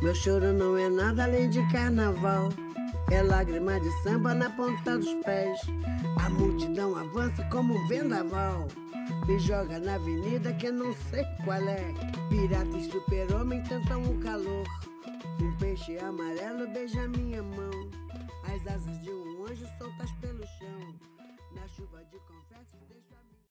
Meu choro não é nada além de carnaval. É lágrima de samba na ponta dos pés. A multidão avança como um vendaval. Me joga na avenida que eu não sei qual é. Pirata e super-homem tentam o calor. Um peixe amarelo beija minha mão. As asas de um anjo soltas pelo chão. Na chuva de confetes deixa